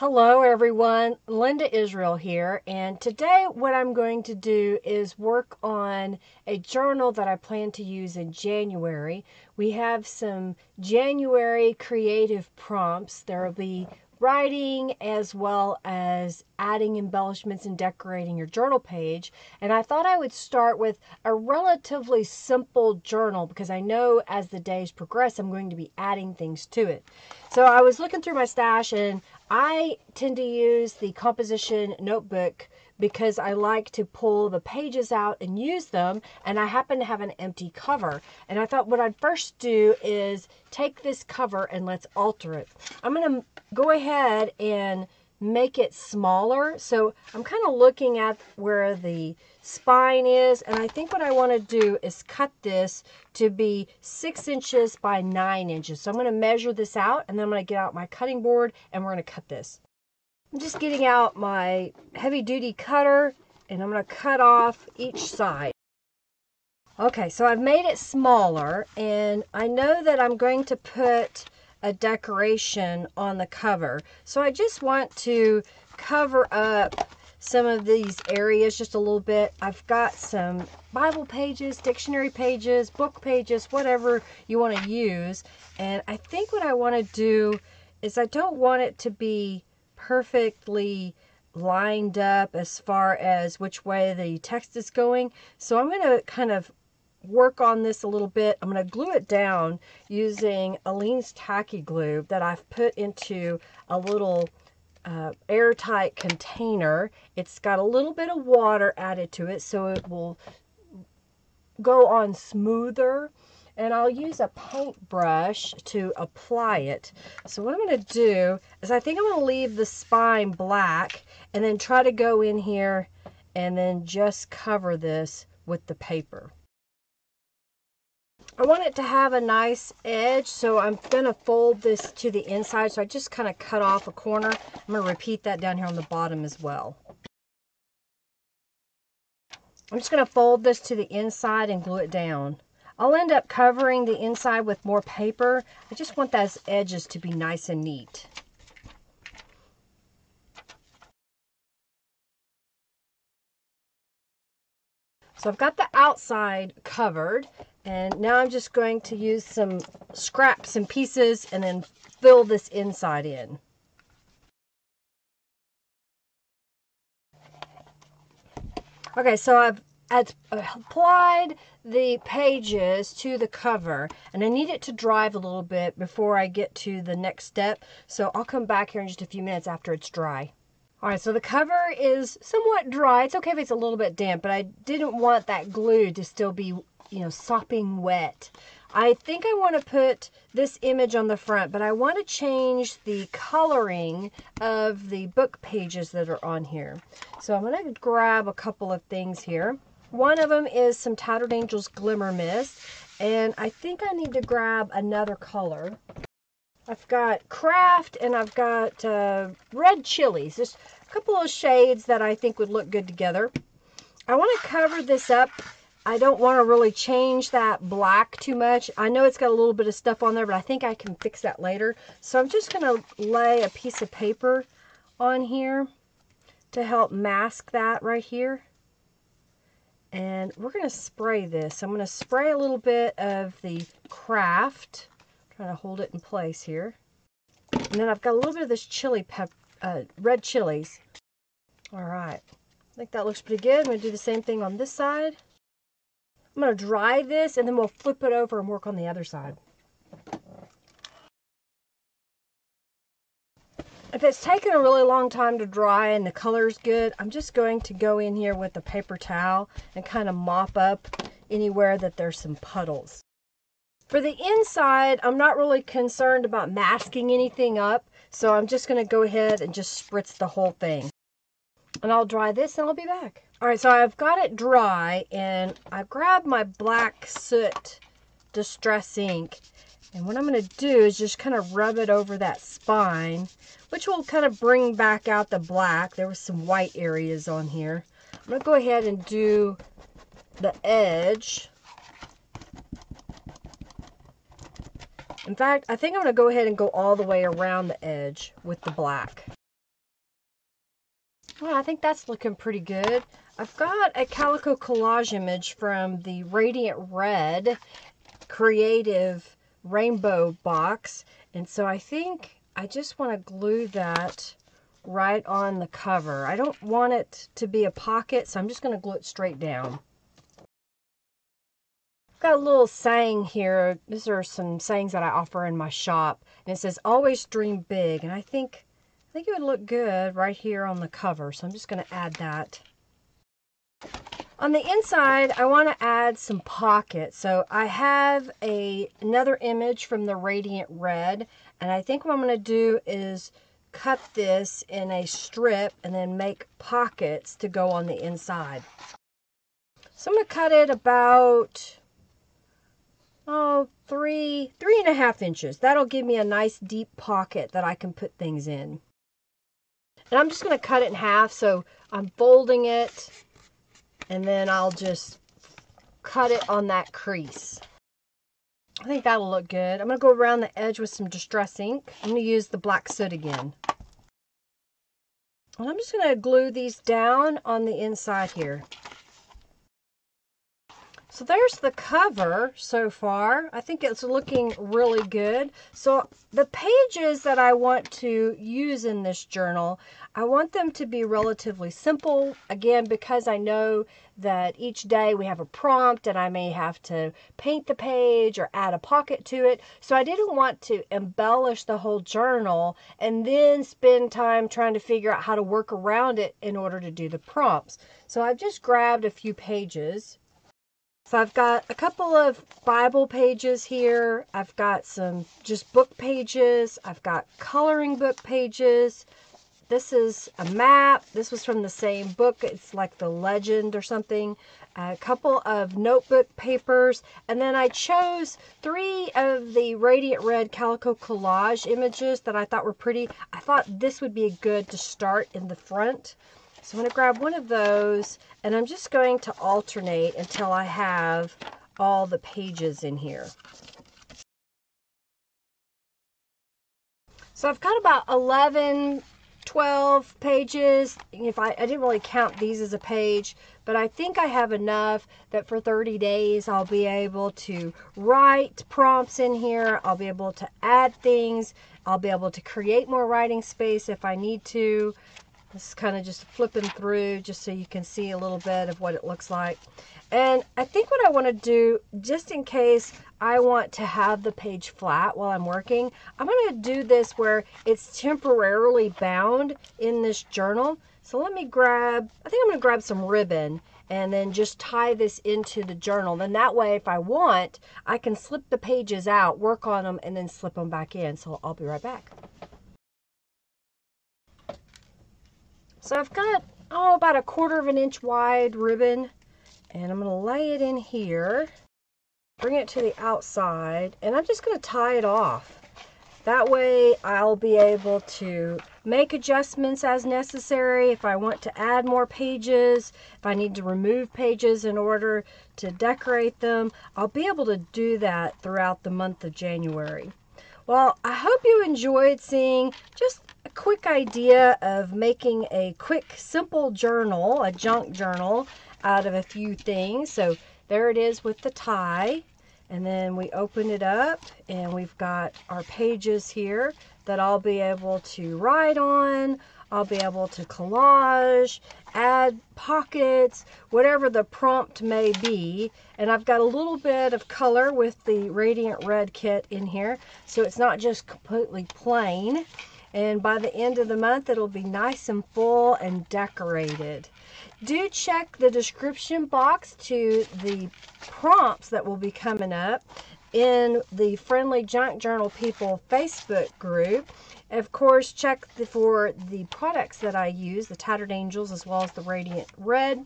Hello everyone, Linda Israel here, and today what I'm going to do is work on a journal that I plan to use in January. We have some January creative prompts. There will be writing as well as adding embellishments and decorating your journal page. And I thought I would start with a relatively simple journal because I know as the days progress, I'm going to be adding things to it. So I was looking through my stash and I tend to use the composition notebook because I like to pull the pages out and use them and I happen to have an empty cover and I thought what I'd first do is take this cover and let's alter it. I'm going to go ahead and make it smaller. So I'm kind of looking at where the spine is. And I think what I want to do is cut this to be six inches by nine inches. So I'm going to measure this out and then I'm going to get out my cutting board and we're going to cut this. I'm just getting out my heavy duty cutter and I'm going to cut off each side. Okay, so I've made it smaller and I know that I'm going to put a decoration on the cover. So I just want to cover up some of these areas just a little bit. I've got some Bible pages, dictionary pages, book pages, whatever you want to use. And I think what I want to do is I don't want it to be perfectly lined up as far as which way the text is going. So I'm going to kind of work on this a little bit. I'm going to glue it down using Aleene's Tacky Glue that I've put into a little uh, airtight container. It's got a little bit of water added to it so it will go on smoother and I'll use a paintbrush to apply it. So what I'm going to do is I think I'm going to leave the spine black and then try to go in here and then just cover this with the paper. I want it to have a nice edge, so I'm going to fold this to the inside. So I just kind of cut off a corner. I'm going to repeat that down here on the bottom as well. I'm just going to fold this to the inside and glue it down. I'll end up covering the inside with more paper. I just want those edges to be nice and neat. So I've got the outside covered and now I'm just going to use some scraps and pieces and then fill this inside in. Okay, so I've Uh, applied the pages to the cover and I need it to dry a little bit before I get to the next step. So I'll come back here in just a few minutes after it's dry. All right, so the cover is somewhat dry. It's okay if it's a little bit damp, but I didn't want that glue to still be, you know, sopping wet. I think I want to put this image on the front, but I want to change the coloring of the book pages that are on here. So I'm going to grab a couple of things here. One of them is some Tattered Angels Glimmer Mist, and I think I need to grab another color. I've got Craft and I've got uh, Red Chilies. Just a couple of shades that I think would look good together. I want to cover this up. I don't want to really change that black too much. I know it's got a little bit of stuff on there, but I think I can fix that later. So I'm just going to lay a piece of paper on here to help mask that right here. And we're going to spray this. I'm going to spray a little bit of the Craft Trying to hold it in place here. And then I've got a little bit of this chili pep, uh, red chilies. All right. I think that looks pretty good. I'm going to do the same thing on this side. I'm going to dry this and then we'll flip it over and work on the other side. If it's taken a really long time to dry and the color's good, I'm just going to go in here with a paper towel and kind of mop up anywhere that there's some puddles. For the inside, I'm not really concerned about masking anything up, so I'm just going to go ahead and just spritz the whole thing. And I'll dry this and I'll be back. All right, so I've got it dry, and I grabbed my black soot distress ink, and what I'm going to do is just kind of rub it over that spine, which will kind of bring back out the black. There was some white areas on here. I'm going to go ahead and do the edge In fact, I think I'm going to go ahead and go all the way around the edge with the black. Well, I think that's looking pretty good. I've got a calico collage image from the Radiant Red Creative Rainbow box. And so I think I just want to glue that right on the cover. I don't want it to be a pocket, so I'm just going to glue it straight down. I've got a little saying here. These are some sayings that I offer in my shop. And it says, always dream big. And I think, I think it would look good right here on the cover. So I'm just going to add that. On the inside, I want to add some pockets. So I have a another image from the Radiant Red. And I think what I'm going to do is cut this in a strip and then make pockets to go on the inside. So I'm going to cut it about oh, three, three and a half inches. That'll give me a nice deep pocket that I can put things in. And I'm just going to cut it in half. So I'm folding it and then I'll just cut it on that crease. I think that'll look good. I'm going to go around the edge with some Distress ink. I'm going to use the black soot again. And I'm just going to glue these down on the inside here. So there's the cover so far. I think it's looking really good. So the pages that I want to use in this journal, I want them to be relatively simple. Again, because I know that each day we have a prompt and I may have to paint the page or add a pocket to it. So I didn't want to embellish the whole journal and then spend time trying to figure out how to work around it in order to do the prompts. So I've just grabbed a few pages so I've got a couple of Bible pages here. I've got some just book pages. I've got coloring book pages. This is a map. This was from the same book. It's like the legend or something. A couple of notebook papers. And then I chose three of the Radiant Red Calico Collage images that I thought were pretty. I thought this would be good to start in the front. So I'm going to grab one of those and I'm just going to alternate until I have all the pages in here. So I've got about 11, 12 pages. If I, I didn't really count these as a page, but I think I have enough that for 30 days I'll be able to write prompts in here. I'll be able to add things. I'll be able to create more writing space if I need to. This is kind of just flipping through just so you can see a little bit of what it looks like. And I think what I want to do, just in case I want to have the page flat while I'm working, I'm going to do this where it's temporarily bound in this journal. So let me grab, I think I'm going to grab some ribbon and then just tie this into the journal. Then that way, if I want, I can slip the pages out, work on them, and then slip them back in. So I'll be right back. So I've got, oh, about a quarter of an inch wide ribbon. And I'm going to lay it in here. Bring it to the outside. And I'm just going to tie it off. That way I'll be able to make adjustments as necessary if I want to add more pages, if I need to remove pages in order to decorate them. I'll be able to do that throughout the month of January. Well, I hope you enjoyed seeing just quick idea of making a quick, simple journal, a junk journal, out of a few things. So there it is with the tie. And then we open it up and we've got our pages here that I'll be able to write on. I'll be able to collage, add pockets, whatever the prompt may be. And I've got a little bit of color with the Radiant Red kit in here. So it's not just completely plain. And by the end of the month, it'll be nice and full and decorated. Do check the description box to the prompts that will be coming up in the Friendly Junk Journal People Facebook group. Of course, check the, for the products that I use, the Tattered Angels as well as the Radiant Red.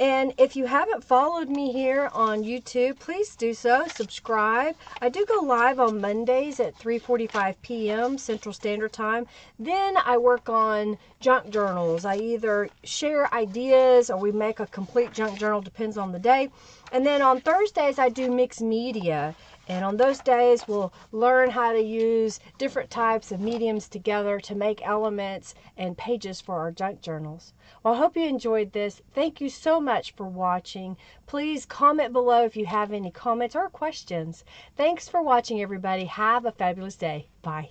And if you haven't followed me here on YouTube, please do so. Subscribe. I do go live on Mondays at 3.45 p.m. Central Standard Time. Then I work on junk journals. I either share ideas or we make a complete junk journal, depends on the day. And then on Thursdays, I do mixed media. And on those days, we'll learn how to use different types of mediums together to make elements and pages for our junk journals. Well, I hope you enjoyed this. Thank you so much for watching. Please comment below if you have any comments or questions. Thanks for watching, everybody. Have a fabulous day. Bye.